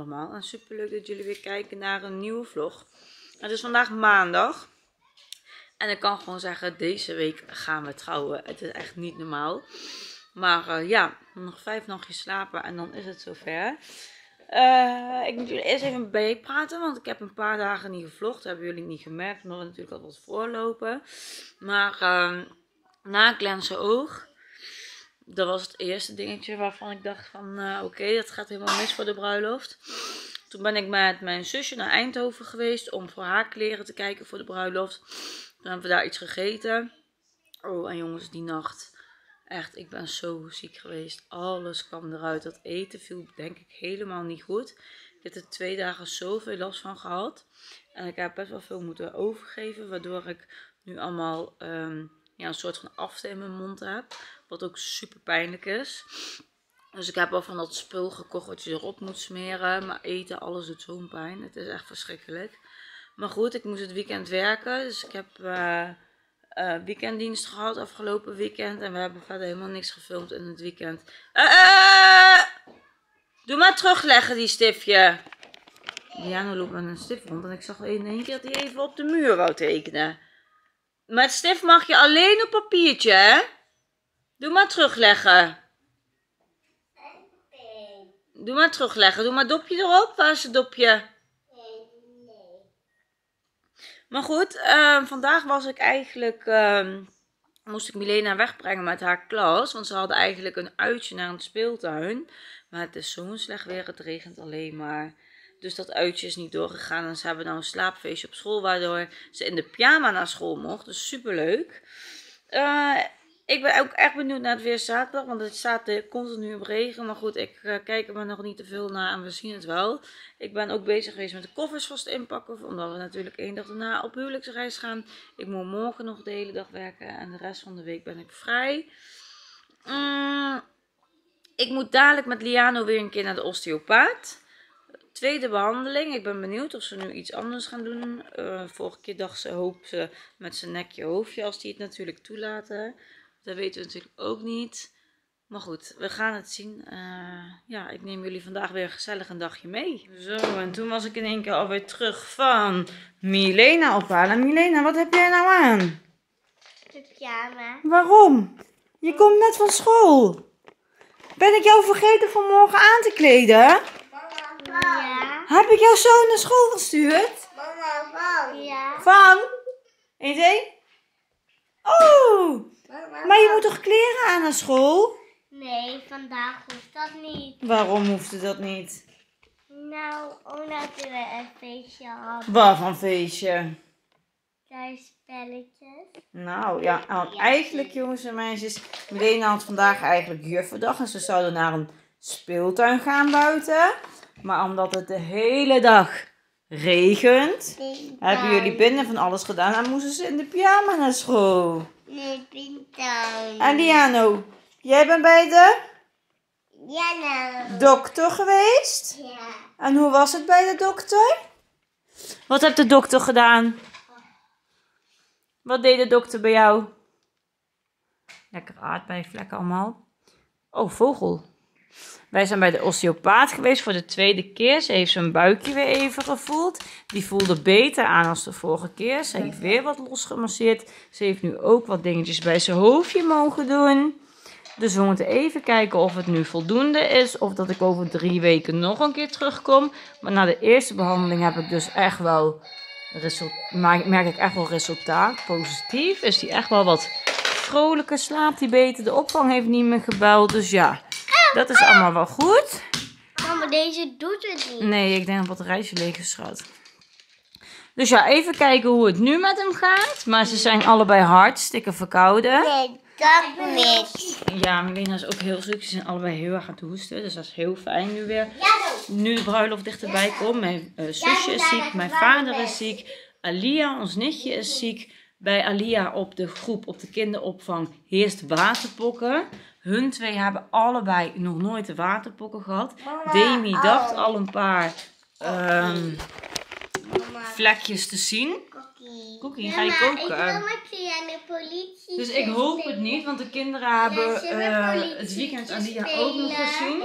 en super leuk dat jullie weer kijken naar een nieuwe vlog. Het is vandaag maandag en ik kan gewoon zeggen, deze week gaan we trouwen. Het is echt niet normaal. Maar eh, ja, nog vijf nachtjes slapen en dan is het zover. Uh, ik moet jullie eerst even bijpraten, want ik heb een paar dagen niet gevlogd. Dat hebben jullie niet gemerkt, nog natuurlijk al wat voorlopen. Maar uh, na Oog dat was het eerste dingetje waarvan ik dacht van uh, oké, dat gaat helemaal mis voor de bruiloft. Toen ben ik met mijn zusje naar Eindhoven geweest om voor haar kleren te kijken voor de bruiloft. Toen hebben we daar iets gegeten. Oh, en jongens, die nacht. Echt, ik ben zo ziek geweest. Alles kwam eruit. Dat eten viel denk ik helemaal niet goed. Ik heb er twee dagen zoveel last van gehad. En ik heb best wel veel moeten overgeven. Waardoor ik nu allemaal um, ja, een soort van afte in mijn mond heb. Wat ook super pijnlijk is. Dus ik heb al van dat spul gekocht wat je erop moet smeren. Maar eten, alles doet zo'n pijn. Het is echt verschrikkelijk. Maar goed, ik moest het weekend werken. Dus ik heb uh, uh, weekenddienst gehad afgelopen weekend. En we hebben verder helemaal niks gefilmd in het weekend. Uh, doe maar terugleggen die stiftje. Diana loopt met een stift rond. En ik zag in één keer dat hij even op de muur wou tekenen. Met stift mag je alleen op papiertje, hè? Doe maar terugleggen. Doe maar terugleggen. Doe maar dopje erop. Waar is het dopje? Maar goed, uh, vandaag was ik eigenlijk... Uh, moest ik Milena wegbrengen met haar klas. Want ze hadden eigenlijk een uitje naar een speeltuin. Maar het is zo'n slecht weer. Het regent alleen maar. Dus dat uitje is niet doorgegaan. En ze hebben nou een slaapfeestje op school. Waardoor ze in de pyjama naar school mocht. Dus super leuk. Uh, ik ben ook echt benieuwd naar het weer zaterdag. Want het staat continu op regen. Maar goed, ik uh, kijk er maar nog niet te veel naar. En we zien het wel. Ik ben ook bezig geweest met de koffers vast inpakken. Omdat we natuurlijk één dag daarna op huwelijksreis gaan. Ik moet morgen nog de hele dag werken. En de rest van de week ben ik vrij. Mm, ik moet dadelijk met Liano weer een keer naar de osteopaat tweede behandeling. Ik ben benieuwd of ze nu iets anders gaan doen. Uh, vorige keer dacht ze, hoop ze met zijn nekje hoofdje, als die het natuurlijk toelaten. Dat weten we natuurlijk ook niet. Maar goed, we gaan het zien. Uh, ja, ik neem jullie vandaag weer gezellig een dagje mee. Zo, en toen was ik in één keer alweer terug van Milena ophalen. Milena, wat heb jij nou aan? De pyjama. Waarom? Je komt net van school. Ben ik jou vergeten van morgen aan te kleden? Heb ik jou zo naar school gestuurd? Mama, van. Ja. Van? 1, 2. Oh! Maar je moet toch kleren aan naar school? Nee, vandaag hoeft dat niet. Waarom hoefde dat niet? Nou, omdat we een feestje hadden. Waarvan feestje? Thuisspelletjes. Nou ja, nou, eigenlijk jongens en meisjes, Milena had vandaag eigenlijk juffendag en ze zouden naar een speeltuin gaan buiten. Maar omdat het de hele dag regent, hebben jullie binnen van alles gedaan en moesten ze in de pyjama naar school. Nee, pintuin. En Liano, jij bent bij de nou. dokter geweest? Ja. En hoe was het bij de dokter? Wat heeft de dokter gedaan? Wat deed de dokter bij jou? Lekker aardbeivlekken allemaal. Oh, vogel. Wij zijn bij de osteopaat geweest voor de tweede keer. Ze heeft zijn buikje weer even gevoeld. Die voelde beter aan als de vorige keer. Ze heeft weer wat losgemasseerd. Ze heeft nu ook wat dingetjes bij zijn hoofdje mogen doen. Dus we moeten even kijken of het nu voldoende is. Of dat ik over drie weken nog een keer terugkom. Maar na de eerste behandeling heb ik dus echt wel... Merk ik echt wel resultaat. Positief. Is die echt wel wat vrolijker. Slaapt die beter. De opvang heeft niet meer gebeld. Dus ja... Dat is allemaal wel goed. Mama, deze doet het niet. Nee, ik denk dat het batterijtje leeg is, schat. Dus ja, even kijken hoe het nu met hem gaat. Maar ze zijn allebei hartstikke verkouden. Nee, dat niet. Ja, Melina is ook heel ziek. Ze zijn allebei heel erg aan het hoesten. Dus dat is heel fijn nu weer. Nu de bruiloft dichterbij komt. Mijn uh, zusje is ziek. Mijn vader is ziek. Alia, ons nichtje, is ziek. Bij Alia op de groep op de kinderopvang heerst waterpokken. Hun twee hebben allebei nog nooit de waterpokken gehad. Demi dacht al een paar um, vlekjes te zien. Cookie. Cookie, ga je koken? Ik wil met je aan de politie. Dus ik hoop het niet, want de kinderen hebben uh, het weekend Alia ook nog gezien.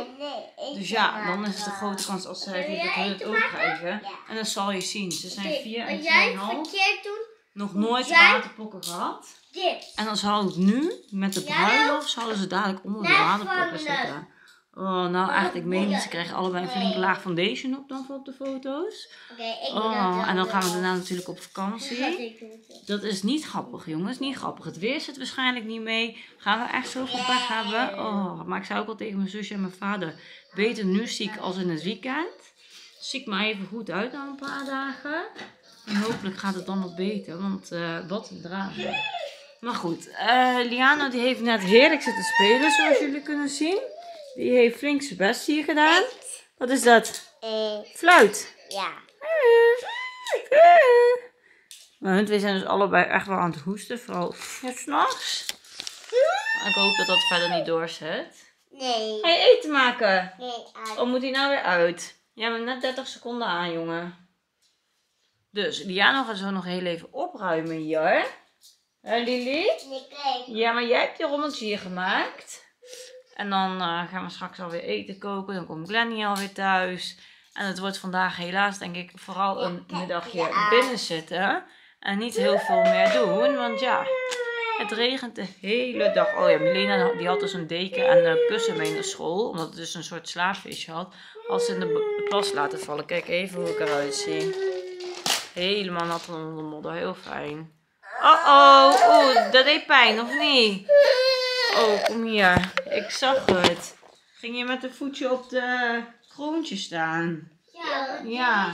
Dus ja, dan is het een grote kans als zij het het ook krijgen. En dan zal je zien. Ze zijn 4 en Wat jij 2,5. verkeerd doet, Nog nooit waterpokken gehad. dit. En dan zal het nu, met de bruiloft, zouden ze dadelijk onder de waterpokken van, eh, zitten. Oh, nou echt, ik meen niet. Ze krijgen allebei een flinke laag foundation op dan voor op de foto's. Oké, ik Oh, en dan gaan we daarna natuurlijk op vakantie. Dat is niet grappig, jongens. Niet grappig. Het weer zit waarschijnlijk niet mee. Gaan we echt zoveel pech hebben? Oh, maar ik zei ook al tegen mijn zusje en mijn vader. Beter nu ziek als in het weekend. Ziek maar even goed uit na een paar dagen. En hopelijk gaat het dan wat beter. Want eh, wat een drama. Maar goed, eh Liana die heeft net heerlijk zitten spelen, zoals jullie kunnen zien. Die heeft flink zijn best hier gedaan. Wat is dat? Eh, Fluit. ja. Maar hun twee zijn dus allebei echt wel aan het hoesten, vooral s'nachts. Ik hoop dat dat verder niet doorzet. Nee. Ga je eten maken? Nee, uit. Of moet hij nou weer uit? Jij bent net 30 seconden aan, jongen. Dus, Liano gaat zo nog heel even opruimen hier. Lili? Nee, kijk. Ja, maar jij hebt je rommeltje hier gemaakt. En dan eh, gaan we straks alweer eten koken. Dan komt Glennie alweer thuis. En het wordt vandaag helaas, denk ik, vooral een middagje binnen zitten. En niet heel veel meer doen. Want ja, het regent de hele dag. Oh ja, Milena die had dus een deken en een kussen mee naar school. Omdat het dus een soort slaapvisje had. Als ze in de plas laten vallen. Kijk even hoe ik eruit zie. Helemaal nat van onder de modder. Heel fijn. Oh oh, oeh, dat deed pijn of niet? Oh, kom hier. Ik zag het. Ging je met een voetje op de kroontje staan? Ja, Ja.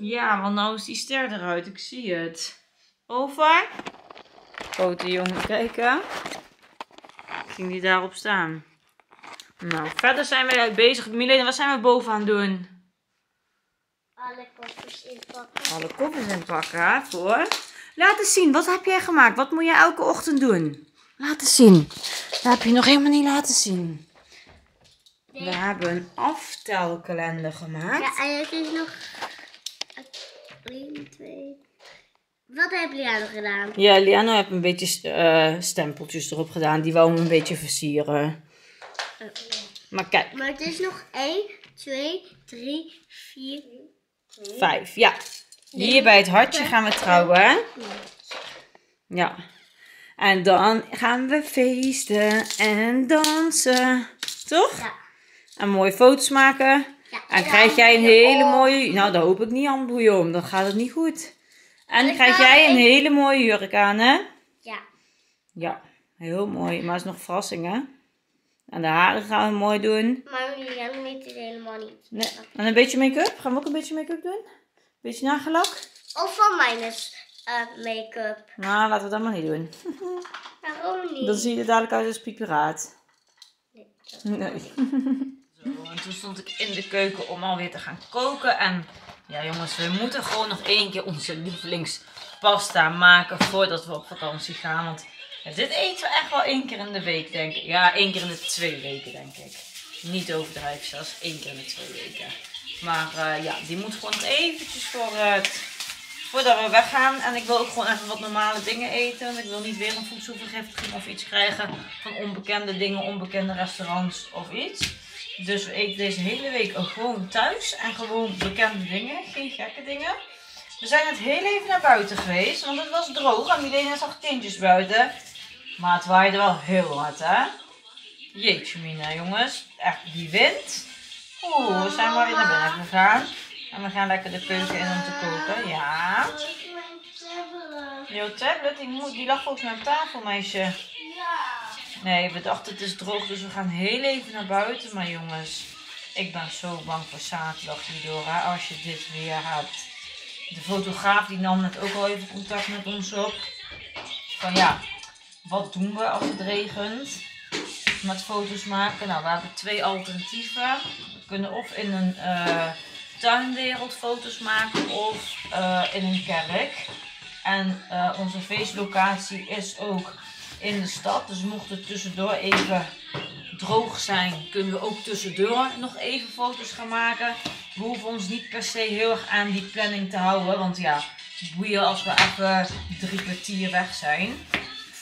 Ja, want nou is die ster eruit. Ik zie het. Over. Grote jongen, kijken. Ging die daarop staan? Nou, verder zijn wij bezig. Milena, wat zijn we boven aan het doen? Alle koffers inpakken. Alle koffers inpakken voor. Laat eens zien, wat heb jij gemaakt? Wat moet je elke ochtend doen? Laat eens zien. Dat heb je nog helemaal niet laten zien. We hebben een aftelkalender gemaakt. Ja, en het is nog... 1, 2... Wat jullie nog gedaan? Ja, Liana heeft een beetje eh, stempeltjes erop gedaan. Die wou hem een beetje versieren. Maar kijk, Maar het is nog 1, 2, 3, 4... vijf. Ja. Hier bij het hartje gaan we trouwen. Ja. En dan gaan we feesten en dansen. Toch? Ja. En mooie foto's maken. ja En krijg jij een hele mooie... Nou, dat hoop ik niet, Anne Dan gaat het niet goed. En krijg jij een een- hele mooie jurk aan, hè? Ja. Ja, heel mooi. Maar het is nog verrassing, hè? En de haren gaan we mooi doen. Maar Lilian weet het helemaal niet. Nee. En een beetje make-up. Gaan we ook een beetje make-up doen? Beetje nagellak? Of van mijn eh, make-up. Nou, laten we dat maar niet doen. Waarom niet? Dan zie je er dadelijk uit als pieperaat. Nee. Nee. Zo, en toen stond ik in de keuken om alweer te gaan koken. En ja, jongens, we moeten gewoon nog één keer onze lievelingspasta maken voordat we op vakantie gaan. Want dit eten we echt wel één keer in de week, denk ik. Ja, één keer in de twee weken, denk ik. Niet overdrijven, zelfs één keer in de twee weken. Maar eh, ja, die moet gewoon eventjes voor het, voordat we weggaan. En ik wil ook gewoon even wat normale dingen eten. Want ik wil niet weer een voedselvergiftiging of iets krijgen van onbekende dingen, onbekende restaurants of iets. Dus we eten deze hele week ook gewoon thuis en gewoon bekende dingen, geen gekke dingen. We zijn net heel even naar buiten geweest, want het was droog en Milena zag tintjes buiten. Maar het waaide wel heel hard, hè? Jeetje mina, jongens. Echt, die wind. Oeh, we zijn maar weer naar binnen gegaan. En we gaan lekker de keuken in om te koken. Ja. Jouw tablet, die, moet, die lag volgens mij op tafel, meisje. Nee, we dachten het is droog, dus we gaan heel even naar buiten. Maar jongens, ik ben zo bang voor zaterdag hierdoor, hè, als je dit weer hebt. De fotograaf die nam net ook al even contact met ons op. Van ja, wat doen we als het regent? Met foto's maken. Nou, we hebben twee alternatieven. We kunnen of in een eh, tuinwereld foto's maken of eh, in een kerk. En eh, onze feestlocatie is ook in de stad. Dus mocht het tussendoor even droog zijn, kunnen we ook tussendoor nog even foto's gaan maken. We hoeven ons niet per se heel erg aan die planning te houden. Want ja, boeien als we even drie kwartier weg zijn.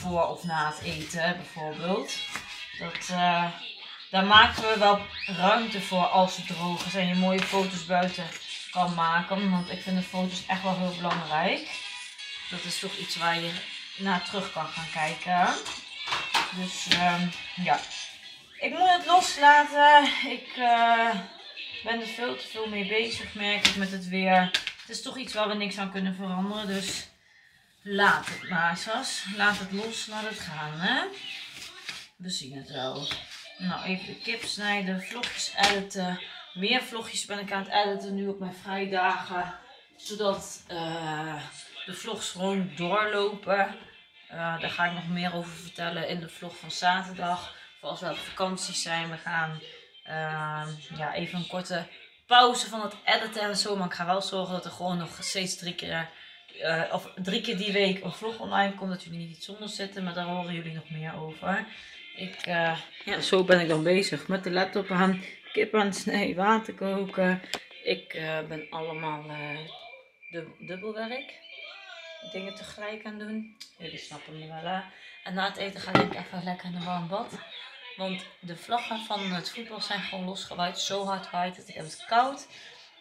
Voor of na het eten bijvoorbeeld. Dat, eh, daar maken we wel ruimte voor als ze droog is en je mooie foto's buiten kan maken. Want ik vind de foto's echt wel heel belangrijk. Dat is toch iets waar je naar terug kan gaan kijken. Dus ehm, ja, ik moet het loslaten. Ik uh, ben er veel te veel mee bezig, merk ik met het weer. Het is toch iets waar we niks aan kunnen veranderen. Dus laat het maar, Sas. Laat het los, laat het gaan, hè. We zien het wel. Nou, even de kip snijden, vlogjes editen. Meer vlogjes ben ik aan het editen nu op mijn vrijdagen. Zodat uh, de vlogs gewoon doorlopen. Uh, daar ga ik nog meer over vertellen in de vlog van zaterdag. Voor als we op vakantie zijn. We gaan uh, ja, even een korte pauze van het editen en zo. Maar ik ga wel zorgen dat er gewoon nog steeds drie keer, uh, of drie keer die week een vlog online komt. Dat jullie niet iets zonder zitten. Maar daar horen jullie nog meer over. Ik, uh, ja, zo ben ik dan bezig. Met de laptop aan, kip aan het snijden, water koken. Ik ben allemaal dubbelwerk dingen tegelijk aan doen. Jullie snappen me wel hè. En na het eten ga ik even lekker in een warm bad. Want de vlaggen van het voetbal zijn gewoon losgewaaid. Zo hard waait het. Ik heb het koud.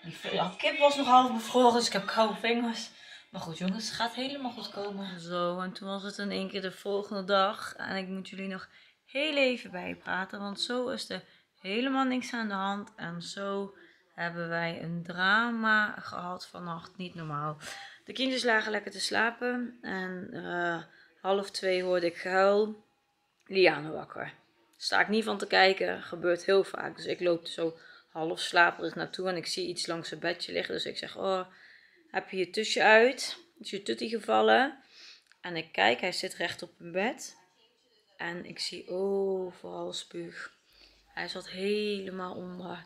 Die ja, kip was nog half bevroren, dus ik heb koude vingers. Maar goed jongens, het gaat helemaal goed komen. Zo, en toen was het in één keer de volgende dag. En ik moet jullie nog heel even bijpraten. Want zo is er helemaal niks aan de hand. En zo hebben wij een drama gehad vannacht. Niet normaal. De kindjes lagen lekker te slapen en uh, half twee hoorde ik gehuil. Liane wakker. Sta ik niet van te kijken, gebeurt heel vaak. Dus ik loop zo half slaperig naartoe en ik zie iets langs zijn bedje liggen. Dus ik zeg, oh, heb je je tusje uit? Is je tuttie gevallen? En ik kijk, hij zit recht op mijn bed. En ik zie overal spuug. Hij zat helemaal onder.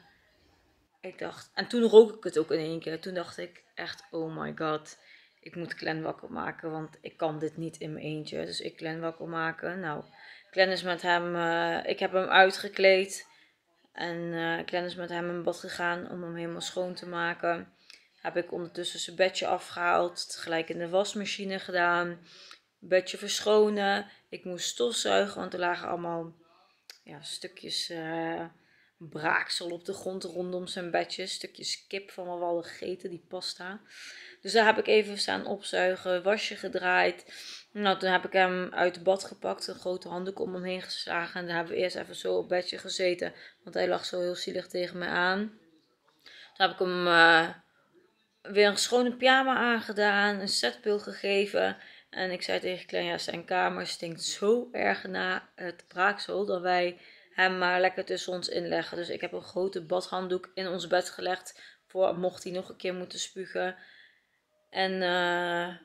Ik dacht, en toen rook ik het ook in één keer. Toen dacht ik echt, oh my god ik moet Glenn wakker maken, want ik kan dit niet in mijn eentje. Dus ik Glenn wakker maken. Nou, Glenn is met hem, uh, ik heb hem uitgekleed. En uh, Glenn is met hem in bad gegaan om hem helemaal schoon te maken. Heb ik ondertussen zijn bedje afgehaald, tegelijk in de wasmachine gedaan. Bedje verschonen. Ik moest stofzuigen, want er lagen allemaal ja, stukjes uh, braaksel op de grond rondom zijn bedje. Stukjes kip van wat we hadden gegeten, die pasta. Dus daar heb ik even staan opzuigen, wasje gedraaid. Nou, toen heb ik hem uit het bad gepakt, een grote handdoek om hem heen geslagen. En daar hebben we eerst even zo op bedje gezeten, want hij lag zo heel zielig tegen me aan. Toen heb ik hem uh, weer een schone pyjama aangedaan, een setpil gegeven. En ik zei tegen Klein, ja, zijn kamer stinkt zo erg na het braaksel dat wij hem maar lekker tussen ons inleggen. Dus ik heb een grote badhanddoek in ons bed gelegd voor mocht hij nog een keer moeten spugen. En uh,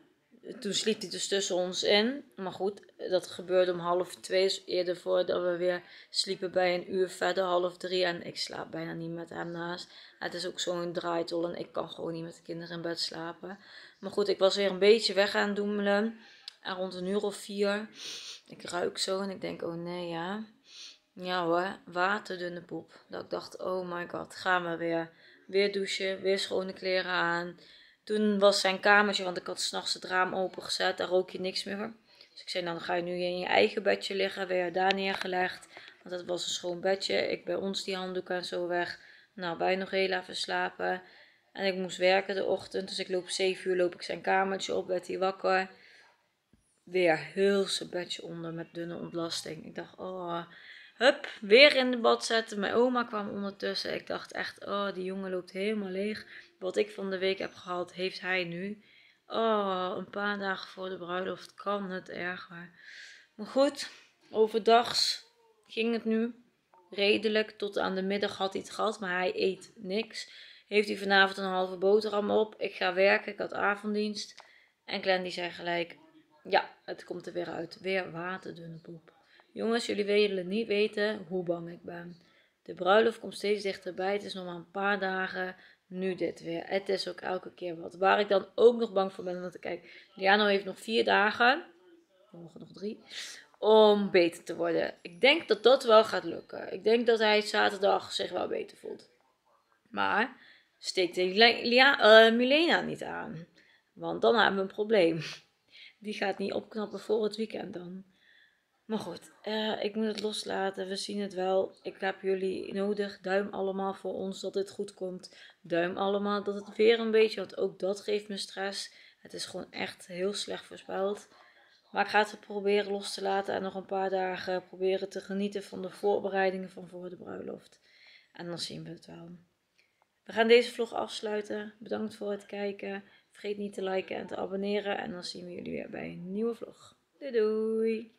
toen sliep hij dus tussen ons in. Maar goed, dat gebeurde om half twee, dus eerder voordat we weer sliepen bij een uur verder, half drie. En ik slaap bijna niet met hem naast. Het is ook zo'n draaitol en ik kan gewoon niet met de kinderen in bed slapen. Maar goed, ik was weer een beetje weg aan doemelen. En rond een uur of vier, ik ruik zo en ik denk, oh nee ja. Ja hoor, waterdunne poep. Dat ik dacht, oh my god, gaan we weer. Weer douchen, weer schone kleren aan. Toen was zijn kamertje, want ik had s'nachts het raam opengezet, daar rook je niks meer. Dus ik zei, nou, dan ga je nu in je eigen bedje liggen, weer daar neergelegd. Want dat was een schoon bedje. Ik bij ons die handdoeken en zo weg. Nou, bij nog heel even slapen. En ik moest werken de ochtend, dus ik loop 7 uur loop ik zijn kamertje op, werd hij wakker. Weer heel zijn bedje onder met dunne ontlasting. Ik dacht, oh, hup, weer in de bad zetten. Mijn oma kwam ondertussen. Ik dacht echt, oh, die jongen loopt helemaal leeg wat ik van de week heb gehad, heeft hij nu. Oh, een paar dagen voor de bruiloft kan het erger. Maar goed, overdags ging het nu redelijk. Tot aan de middag had hij het gehad, maar hij eet niks. Heeft hij vanavond een halve boterham op. Ik ga werken, ik had avonddienst. En Glenn die zei gelijk, ja, het komt er weer uit. Weer waterdunne poep. Jongens, jullie willen niet weten hoe bang ik ben. De bruiloft komt steeds dichterbij. Het is nog maar een paar dagen nu dit weer. Het is ook elke keer wat. Waar ik dan ook nog bang voor ben, want kijk, Liano heeft nog vier dagen, morgen nog drie, om beter te worden. Ik denk dat dat wel gaat lukken. Ik denk dat hij zaterdag zich wel beter voelt. Maar steekt Lia, uh, Milena niet aan. Want dan hebben we een probleem. Die gaat niet opknappen voor het weekend dan. Maar goed, eh, ik moet het loslaten. We zien het wel. Ik heb jullie nodig. Duim allemaal voor ons dat dit goed komt. Duim allemaal dat het weer een beetje, want ook dat geeft me stress. Het is gewoon echt heel slecht voorspeld. Maar ik ga het proberen los te laten en nog een paar dagen proberen te genieten van de voorbereidingen van voor de bruiloft. En dan zien we het wel. We gaan deze vlog afsluiten. Bedankt voor het kijken. Vergeet niet te liken en te abonneren. En dan zien we jullie weer bij een nieuwe vlog. Doei doei!